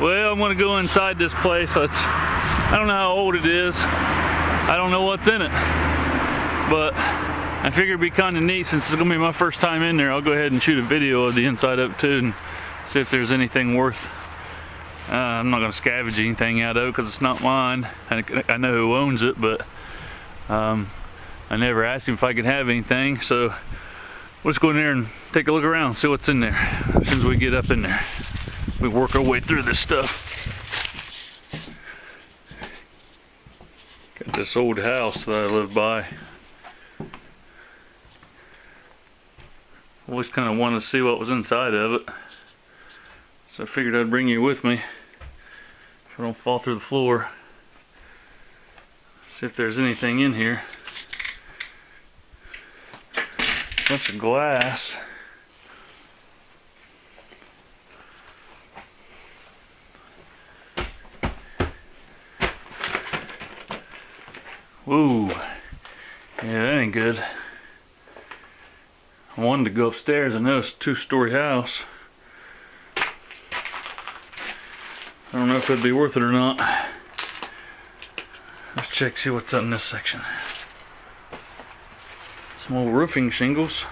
Well, I'm gonna go inside this place. I don't know how old it is. I don't know what's in it. But I figured it'd be kind of neat since it's gonna be my first time in there. I'll go ahead and shoot a video of the inside it too and see if there's anything worth. Uh, I'm not gonna scavenge anything out of it because it's not mine. I, I know who owns it, but um, I never asked him if I could have anything. So we'll just go in there and take a look around, see what's in there as soon as we get up in there we work our way through this stuff. Got this old house that I live by. Always kind of wanted to see what was inside of it. So I figured I'd bring you with me. If I don't fall through the floor. See if there's anything in here. Bunch of glass. Whoa. Yeah, that ain't good. I wanted to go upstairs. I know it's a two-story house. I don't know if it'd be worth it or not. Let's check, see what's up in this section. Some old roofing shingles.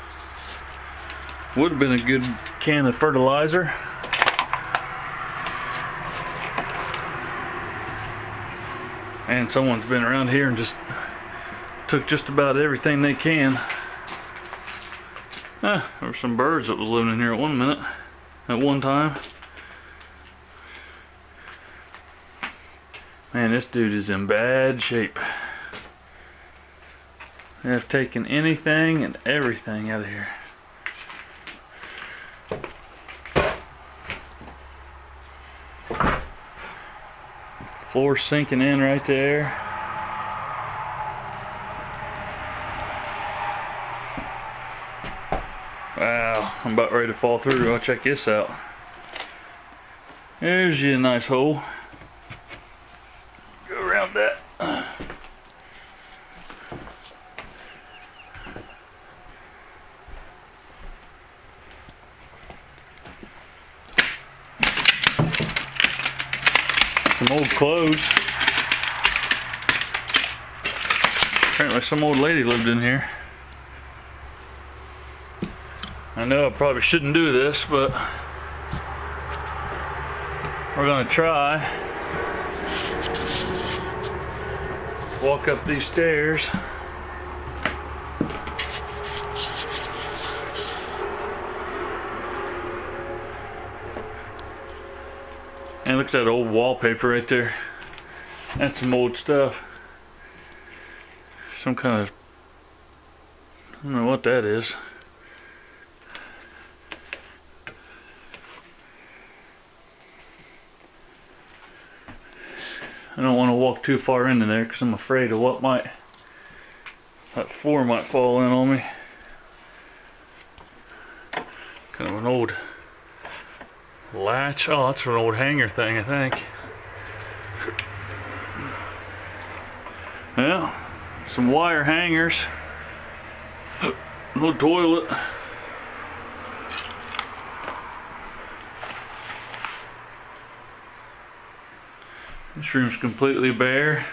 Would have been a good can of fertilizer. And someone's been around here and just took just about everything they can. Ah, there were some birds that was living in here at one minute, at one time. Man, this dude is in bad shape. They have taken anything and everything out of here. Floor sinking in right there. Wow, I'm about ready to fall through. I'll check this out. There's you a nice hole. Go around that. Old. Apparently some old lady lived in here. I know I probably shouldn't do this, but we're gonna try. Walk up these stairs. And look at that old wallpaper right there. That's some old stuff. Some kind of, I don't know what that is. I don't want to walk too far into there because I'm afraid of what might, that floor might fall in on me. Kind of an old latch. Oh, that's an old hanger thing, I think. Yeah, some wire hangers. No toilet. This room's completely bare.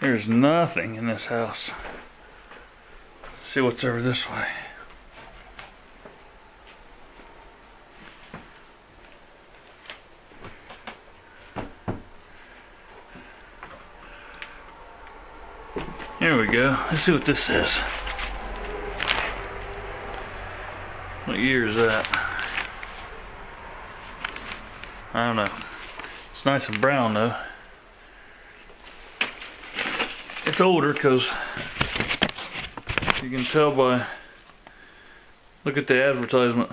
There's nothing in this house. Let's see what's over this way. Here we go. Let's see what this is. What year is that? I don't know. It's nice and brown though. It's older because you can tell by look at the advertisement.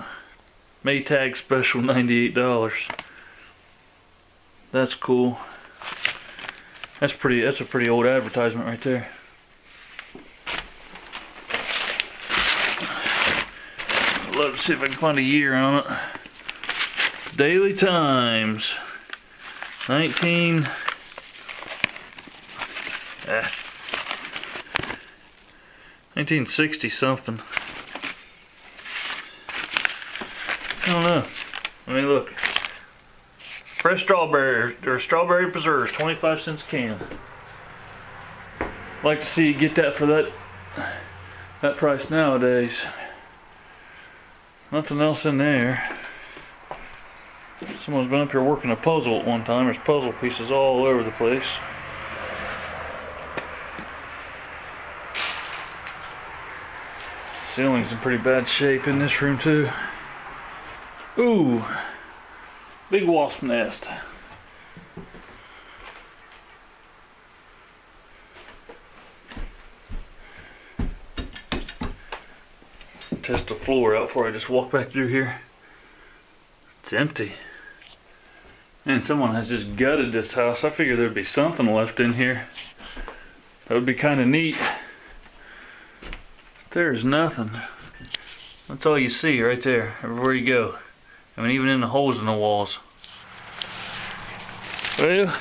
Maytag special $98. That's cool. That's pretty that's a pretty old advertisement right there. Love to see if I can find a year on it. Daily Times, 19. Eh, 1960 something. I don't know. I mean, look. Fresh strawberry or strawberry preserves, 25 cents a can. Like to see you get that for that that price nowadays. Nothing else in there. Someone's been up here working a puzzle at one time. There's puzzle pieces all over the place. Ceiling's in pretty bad shape in this room too. Ooh, big wasp nest. Test the floor out before I just walk back through here. It's empty. And someone has just gutted this house. I figured there'd be something left in here. That would be kind of neat. There's nothing. That's all you see right there, everywhere you go. I mean, even in the holes in the walls. Well,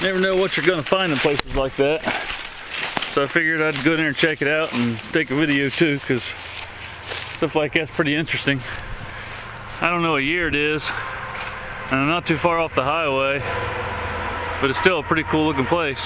never know what you're going to find in places like that. So I figured I'd go in there and check it out and take a video too, because stuff like that's pretty interesting. I don't know what year it is, and I'm not too far off the highway, but it's still a pretty cool looking place.